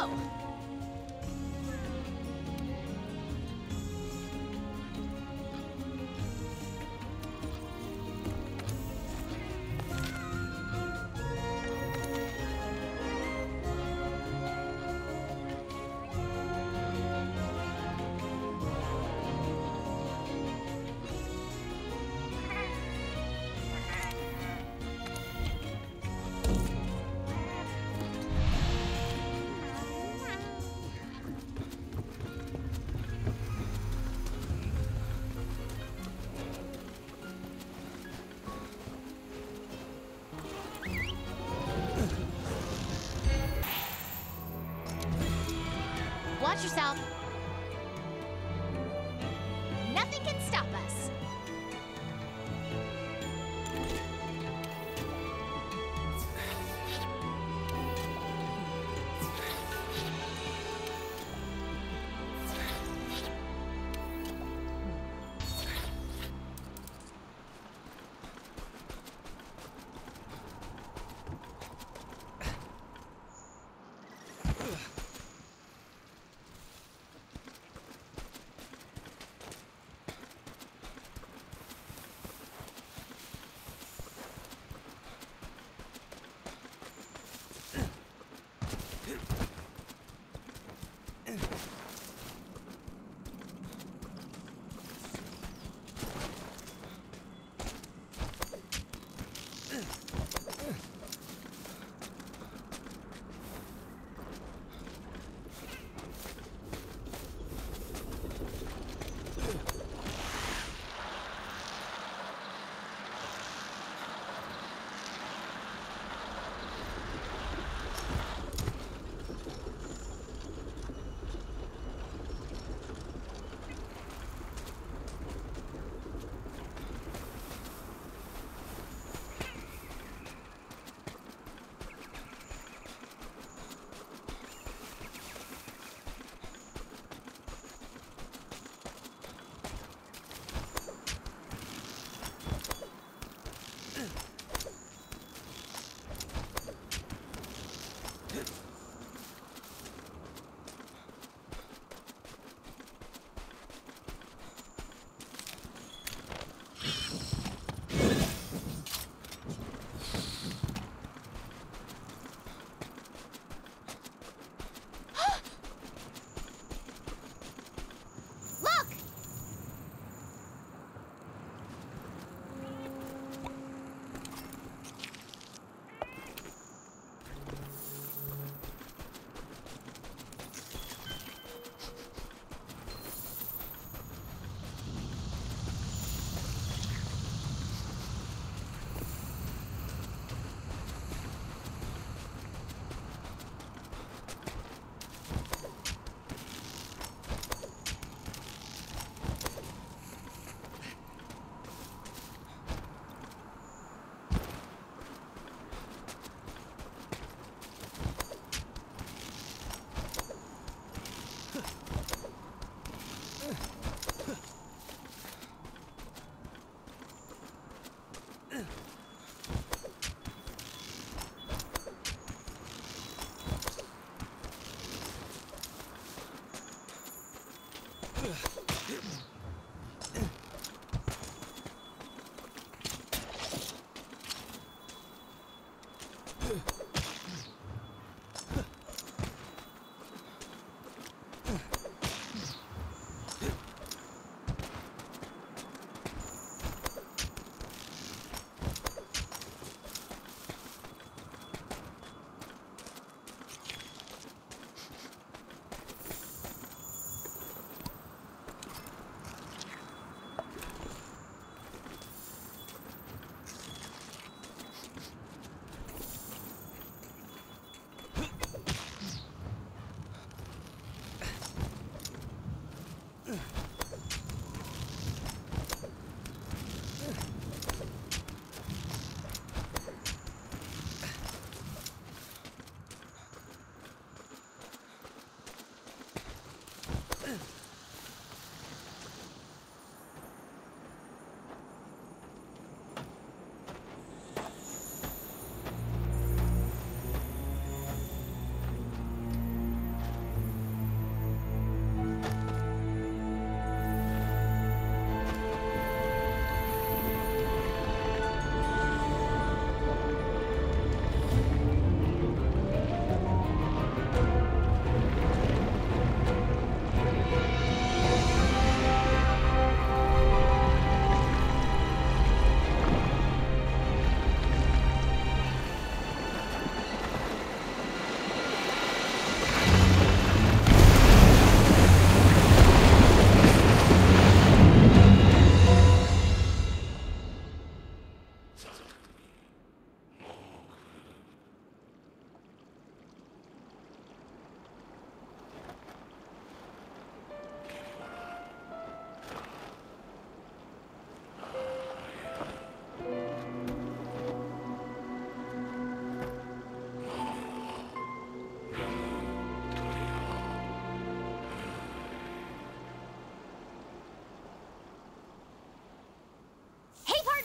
Whoa! Yourself.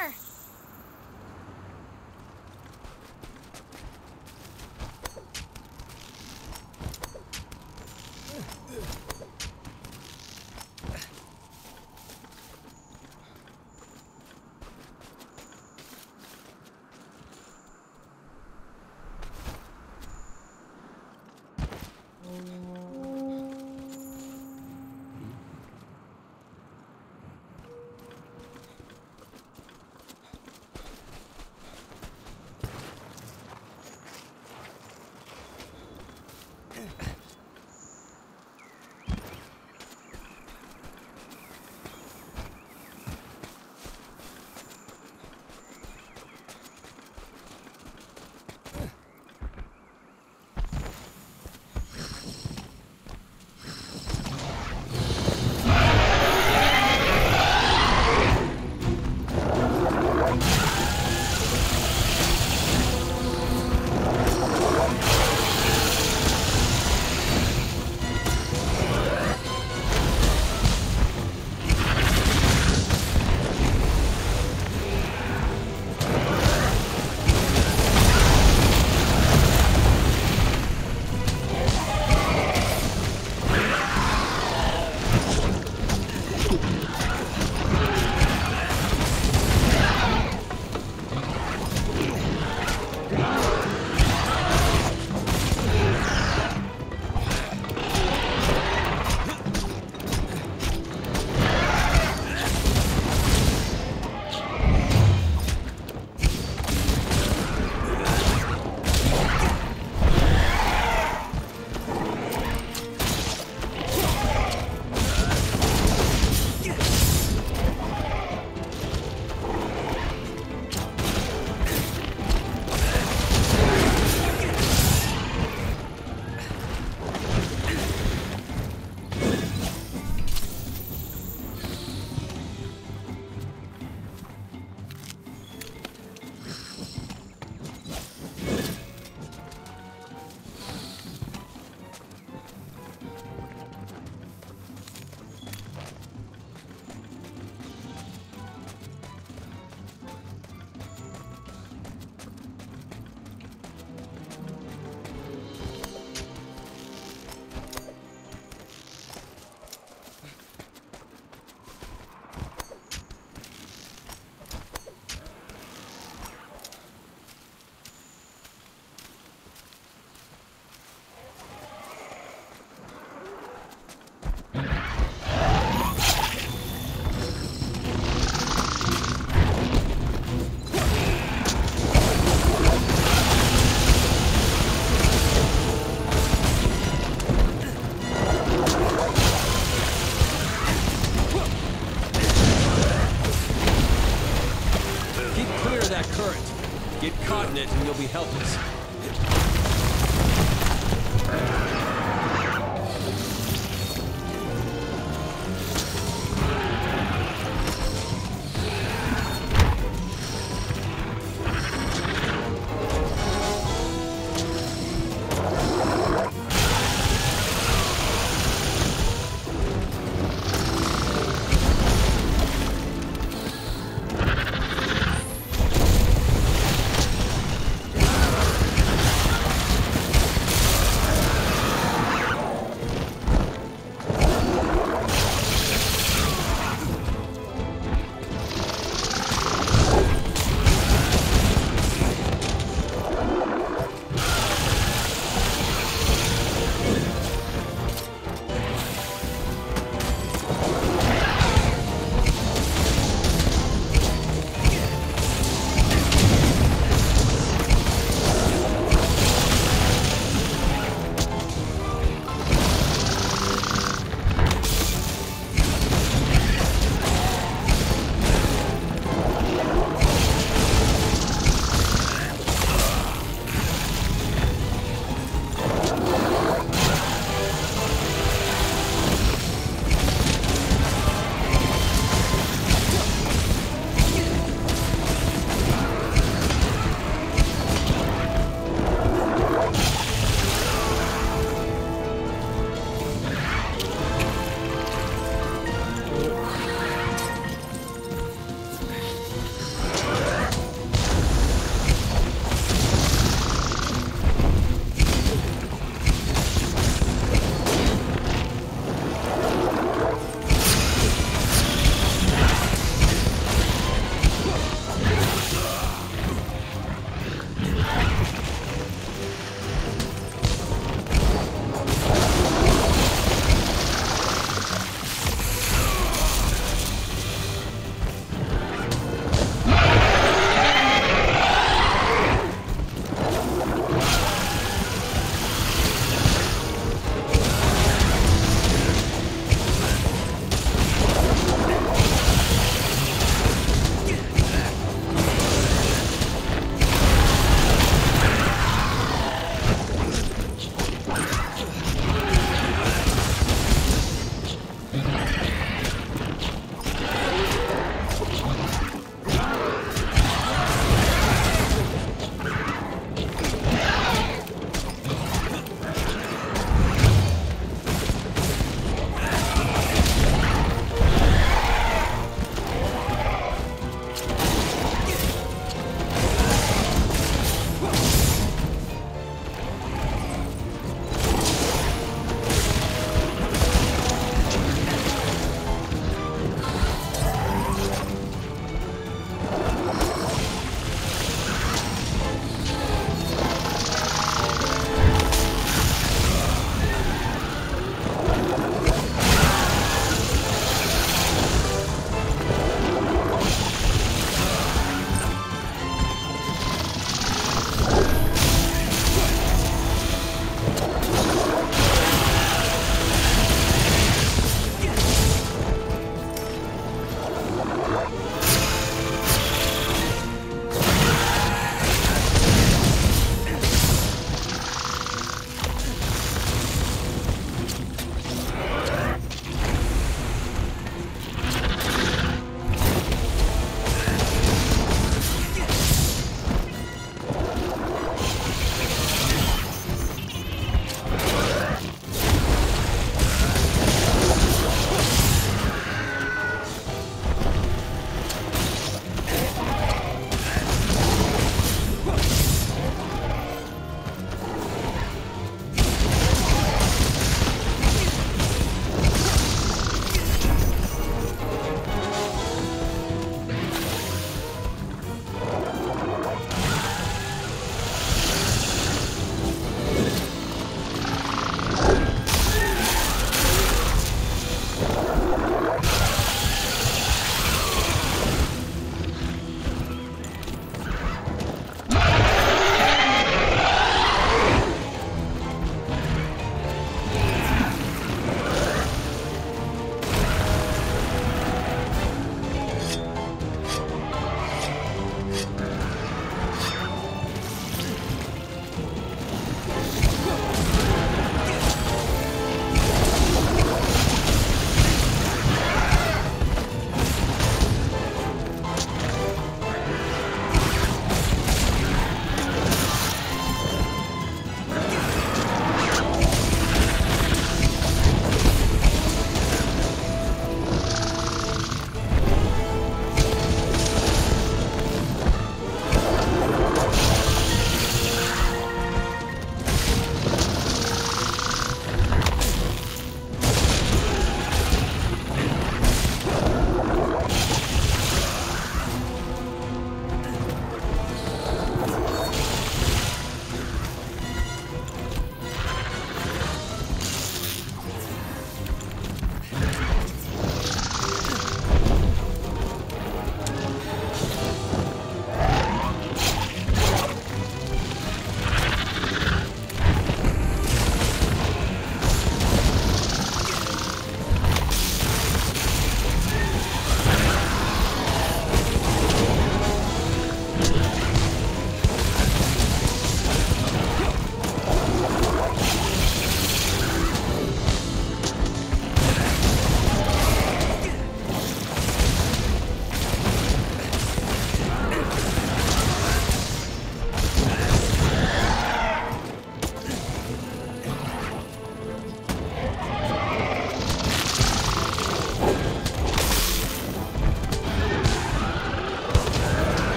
Corner.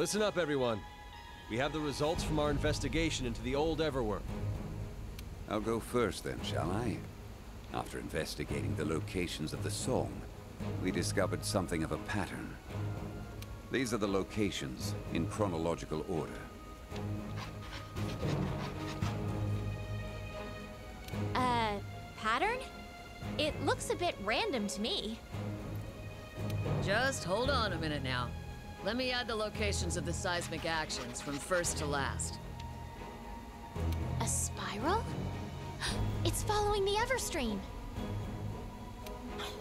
Listen up, everyone. We have the results from our investigation into the old Everworm. I'll go first then, shall I? After investigating the locations of the song, we discovered something of a pattern. These are the locations in chronological order. Uh, pattern? It looks a bit random to me. Just hold on a minute now. Let me add the locations of the seismic actions from first to last. A spiral? It's following the Everstream.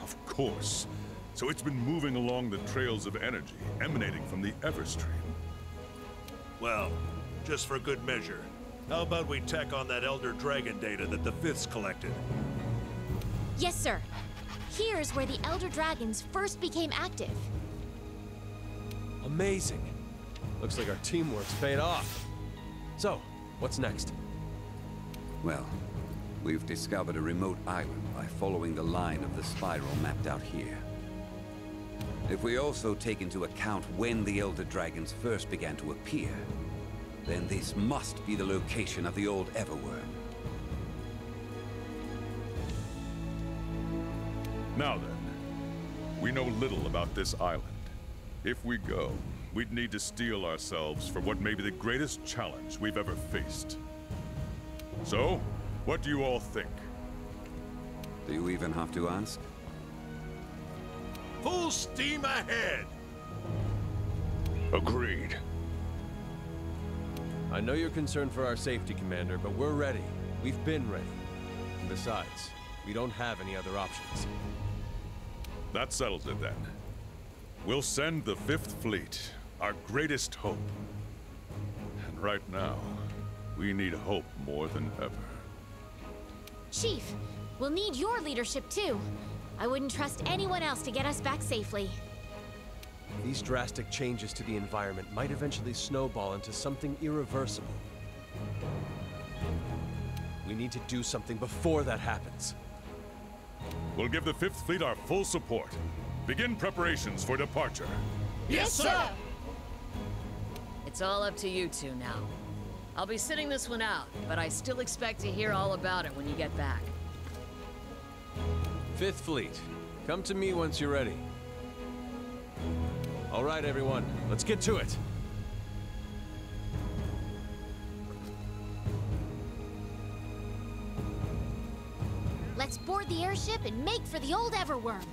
Of course. So it's been moving along the trails of energy emanating from the Everstream. Well, just for good measure, how about we tack on that Elder Dragon data that the Fifths collected? Yes, sir. Here's where the Elder Dragons first became active. Amazing. Looks like our teamwork's paid off. So, what's next? Well, we've discovered a remote island by following the line of the spiral mapped out here. If we also take into account when the Elder Dragons first began to appear, then this must be the location of the old Everwyrm. Now then, we know little about this island. If we go, we'd need to steel ourselves for what may be the greatest challenge we've ever faced. So, what do you all think? Do you even have to ask? Full steam ahead! Agreed. I know you're concerned for our safety, Commander, but we're ready. We've been ready. And besides, we don't have any other options. That settles it then. We'll send the Fifth Fleet, our greatest hope. And right now, we need hope more than ever. Chief, we'll need your leadership too. I wouldn't trust anyone else to get us back safely. These drastic changes to the environment might eventually snowball into something irreversible. We need to do something before that happens. We'll give the Fifth Fleet our full support. Begin preparations for departure. Yes, sir! It's all up to you two now. I'll be sitting this one out, but I still expect to hear all about it when you get back. Fifth Fleet, come to me once you're ready. All right, everyone, let's get to it. Let's board the airship and make for the old Everwyrm.